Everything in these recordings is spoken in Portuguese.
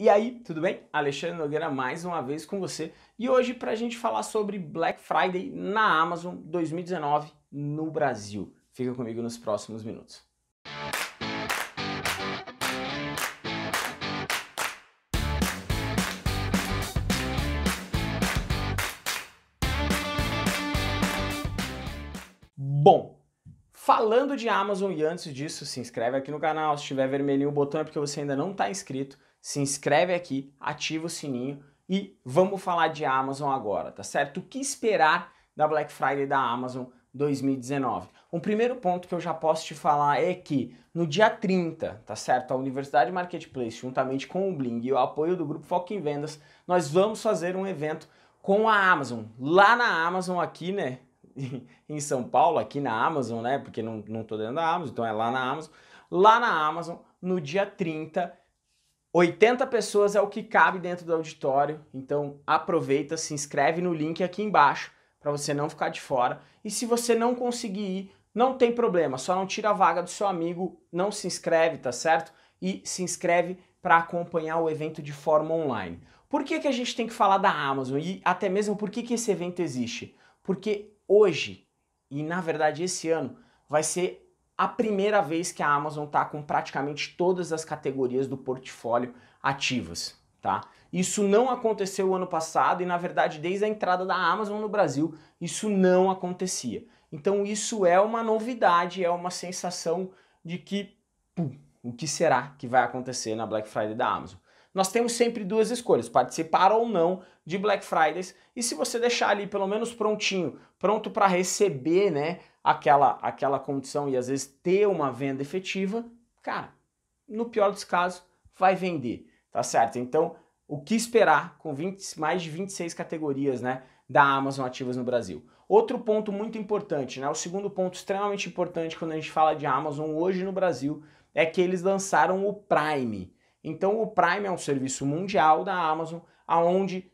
E aí, tudo bem? Alexandre Nogueira mais uma vez com você e hoje para a gente falar sobre Black Friday na Amazon 2019 no Brasil. Fica comigo nos próximos minutos. Bom, falando de Amazon e antes disso, se inscreve aqui no canal, se tiver vermelhinho o botão é porque você ainda não está inscrito se inscreve aqui, ativa o sininho e vamos falar de Amazon agora, tá certo? O que esperar da Black Friday da Amazon 2019? Um primeiro ponto que eu já posso te falar é que no dia 30, tá certo? A Universidade Marketplace, juntamente com o Bling e o apoio do Grupo Foco em Vendas, nós vamos fazer um evento com a Amazon, lá na Amazon aqui, né? em São Paulo, aqui na Amazon, né? Porque não, não tô dentro da Amazon, então é lá na Amazon. Lá na Amazon, no dia 30, 80 pessoas é o que cabe dentro do auditório, então aproveita, se inscreve no link aqui embaixo para você não ficar de fora. E se você não conseguir ir, não tem problema, só não tira a vaga do seu amigo, não se inscreve, tá certo? E se inscreve para acompanhar o evento de forma online. Por que, que a gente tem que falar da Amazon e até mesmo por que, que esse evento existe? Porque hoje, e na verdade esse ano, vai ser a primeira vez que a Amazon está com praticamente todas as categorias do portfólio ativas. Tá? Isso não aconteceu ano passado e, na verdade, desde a entrada da Amazon no Brasil, isso não acontecia. Então, isso é uma novidade, é uma sensação de que pum, o que será que vai acontecer na Black Friday da Amazon. Nós temos sempre duas escolhas, participar ou não de Black Fridays, e se você deixar ali pelo menos prontinho, pronto para receber, né, aquela, aquela condição e às vezes ter uma venda efetiva, cara, no pior dos casos, vai vender, tá certo? Então, o que esperar com 20, mais de 26 categorias, né, da Amazon ativas no Brasil? Outro ponto muito importante, né, o segundo ponto extremamente importante quando a gente fala de Amazon hoje no Brasil, é que eles lançaram o Prime. Então, o Prime é um serviço mundial da Amazon, aonde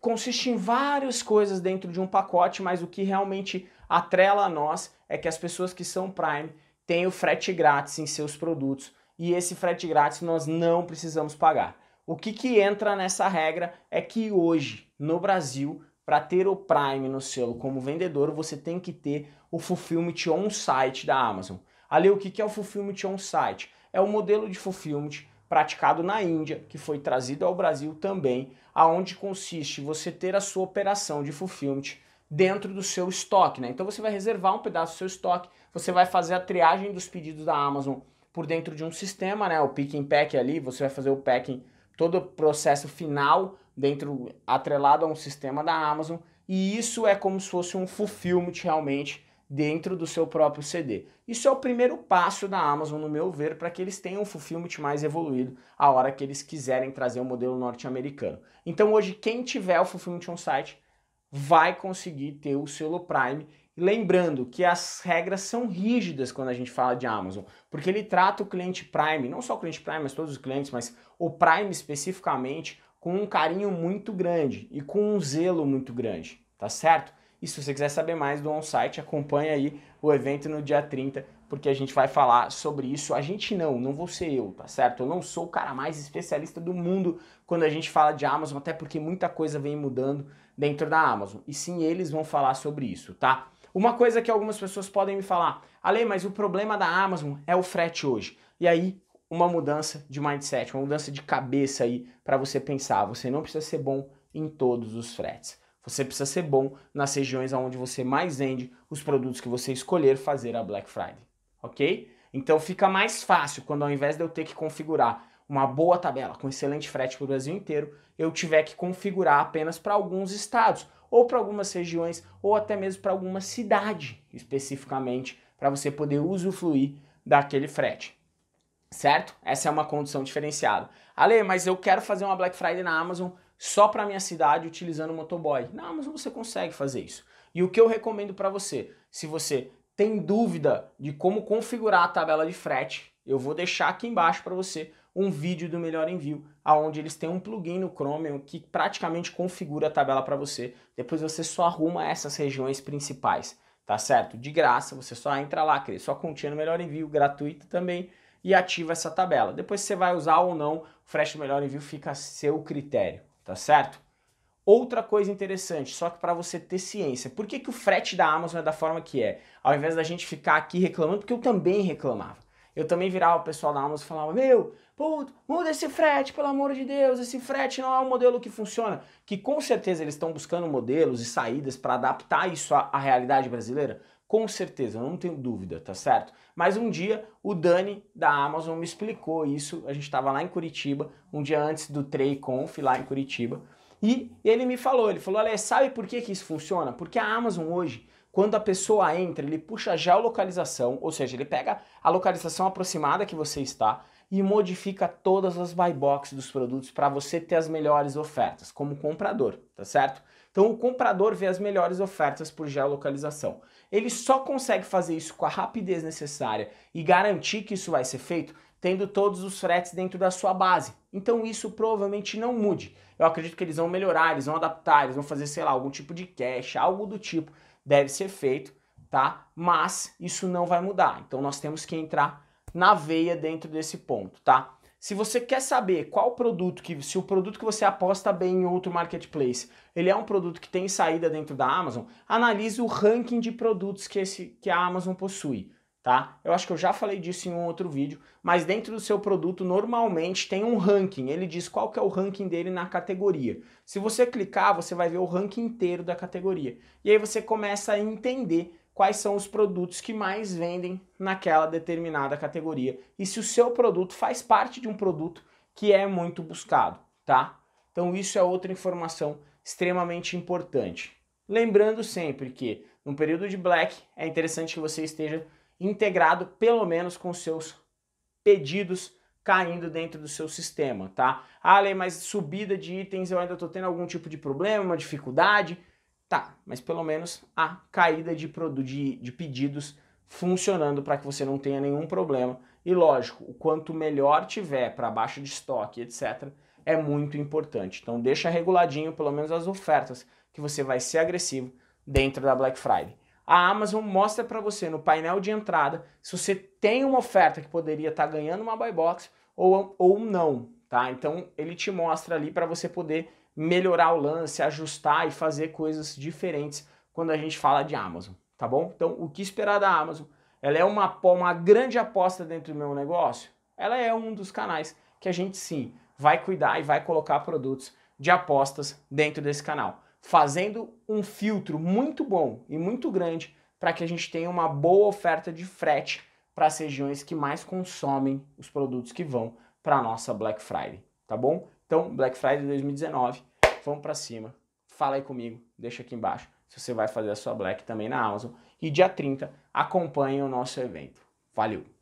consiste em várias coisas dentro de um pacote, mas o que realmente atrela a nós é que as pessoas que são Prime têm o frete grátis em seus produtos e esse frete grátis nós não precisamos pagar. O que, que entra nessa regra é que hoje, no Brasil, para ter o Prime no selo como vendedor, você tem que ter o Fulfillment On-Site da Amazon. Ali, o que, que é o Fulfillment On-Site? É o modelo de Fulfillment praticado na Índia, que foi trazido ao Brasil também, aonde consiste você ter a sua operação de fulfillment dentro do seu estoque, né? Então você vai reservar um pedaço do seu estoque, você vai fazer a triagem dos pedidos da Amazon por dentro de um sistema, né? O pick and pack ali, você vai fazer o packing, todo o processo final dentro atrelado a um sistema da Amazon, e isso é como se fosse um fulfillment realmente dentro do seu próprio CD. Isso é o primeiro passo da Amazon, no meu ver, para que eles tenham um fulfillment mais evoluído a hora que eles quiserem trazer o um modelo norte-americano. Então hoje, quem tiver o fulfillment on site vai conseguir ter o selo Prime. Lembrando que as regras são rígidas quando a gente fala de Amazon, porque ele trata o cliente Prime, não só o cliente Prime, mas todos os clientes, mas o Prime especificamente, com um carinho muito grande e com um zelo muito grande, tá certo? E se você quiser saber mais do on-site, acompanha aí o evento no dia 30, porque a gente vai falar sobre isso. A gente não, não vou ser eu, tá certo? Eu não sou o cara mais especialista do mundo quando a gente fala de Amazon, até porque muita coisa vem mudando dentro da Amazon. E sim, eles vão falar sobre isso, tá? Uma coisa que algumas pessoas podem me falar, Ale, mas o problema da Amazon é o frete hoje. E aí, uma mudança de mindset, uma mudança de cabeça aí para você pensar. Você não precisa ser bom em todos os fretes. Você precisa ser bom nas regiões onde você mais vende os produtos que você escolher fazer a Black Friday, ok? Então fica mais fácil quando ao invés de eu ter que configurar uma boa tabela com excelente frete para o Brasil inteiro, eu tiver que configurar apenas para alguns estados, ou para algumas regiões, ou até mesmo para alguma cidade especificamente, para você poder usufruir daquele frete. Certo? Essa é uma condição diferenciada. Ale, mas eu quero fazer uma Black Friday na Amazon só para minha cidade utilizando o motoboy. Na Amazon você consegue fazer isso. E o que eu recomendo para você, se você tem dúvida de como configurar a tabela de frete, eu vou deixar aqui embaixo para você um vídeo do Melhor Envio, aonde eles têm um plugin no Chromium que praticamente configura a tabela para você. Depois você só arruma essas regiões principais, tá certo? De graça, você só entra lá, cria sua continha no Melhor Envio, gratuito também, e ativa essa tabela. Depois você vai usar ou não, o frete do melhor envio fica a seu critério, tá certo? Outra coisa interessante, só que para você ter ciência, por que, que o frete da Amazon é da forma que é? Ao invés da gente ficar aqui reclamando, porque eu também reclamava. Eu também virava o pessoal da Amazon e falava, meu, pô, muda esse frete, pelo amor de Deus, esse frete não é um modelo que funciona. Que com certeza eles estão buscando modelos e saídas para adaptar isso à, à realidade brasileira. Com certeza, não tenho dúvida, tá certo? Mas um dia o Dani da Amazon me explicou isso. A gente estava lá em Curitiba, um dia antes do TreyConf lá em Curitiba. E ele me falou, ele falou, olha, sabe por que, que isso funciona? Porque a Amazon hoje, quando a pessoa entra, ele puxa a geolocalização, ou seja, ele pega a localização aproximada que você está e modifica todas as buy box dos produtos para você ter as melhores ofertas, como comprador, tá certo? Então o comprador vê as melhores ofertas por geolocalização. Ele só consegue fazer isso com a rapidez necessária e garantir que isso vai ser feito tendo todos os fretes dentro da sua base. Então isso provavelmente não mude. Eu acredito que eles vão melhorar, eles vão adaptar, eles vão fazer, sei lá, algum tipo de cache, algo do tipo deve ser feito, tá? Mas isso não vai mudar. Então nós temos que entrar na veia dentro desse ponto, tá? Se você quer saber qual produto que, se o produto que você aposta bem em outro marketplace, ele é um produto que tem saída dentro da Amazon, analise o ranking de produtos que, esse, que a Amazon possui tá? Eu acho que eu já falei disso em um outro vídeo, mas dentro do seu produto normalmente tem um ranking, ele diz qual que é o ranking dele na categoria. Se você clicar, você vai ver o ranking inteiro da categoria. E aí você começa a entender quais são os produtos que mais vendem naquela determinada categoria e se o seu produto faz parte de um produto que é muito buscado, tá? Então isso é outra informação extremamente importante. Lembrando sempre que no período de Black é interessante que você esteja integrado pelo menos com seus pedidos caindo dentro do seu sistema, tá? Ah, Lê, mas subida de itens eu ainda estou tendo algum tipo de problema, uma dificuldade. Tá, mas pelo menos a caída de, de, de pedidos funcionando para que você não tenha nenhum problema. E lógico, o quanto melhor tiver para baixo de estoque, etc., é muito importante. Então deixa reguladinho pelo menos as ofertas que você vai ser agressivo dentro da Black Friday a Amazon mostra para você no painel de entrada se você tem uma oferta que poderia estar tá ganhando uma buy box ou, ou não, tá? Então ele te mostra ali para você poder melhorar o lance, ajustar e fazer coisas diferentes quando a gente fala de Amazon, tá bom? Então o que esperar da Amazon? Ela é uma, uma grande aposta dentro do meu negócio? Ela é um dos canais que a gente sim vai cuidar e vai colocar produtos de apostas dentro desse canal fazendo um filtro muito bom e muito grande para que a gente tenha uma boa oferta de frete para as regiões que mais consomem os produtos que vão para a nossa Black Friday, tá bom? Então, Black Friday 2019, vamos para cima. Fala aí comigo, deixa aqui embaixo se você vai fazer a sua Black também na Amazon. E dia 30, acompanhe o nosso evento. Valeu!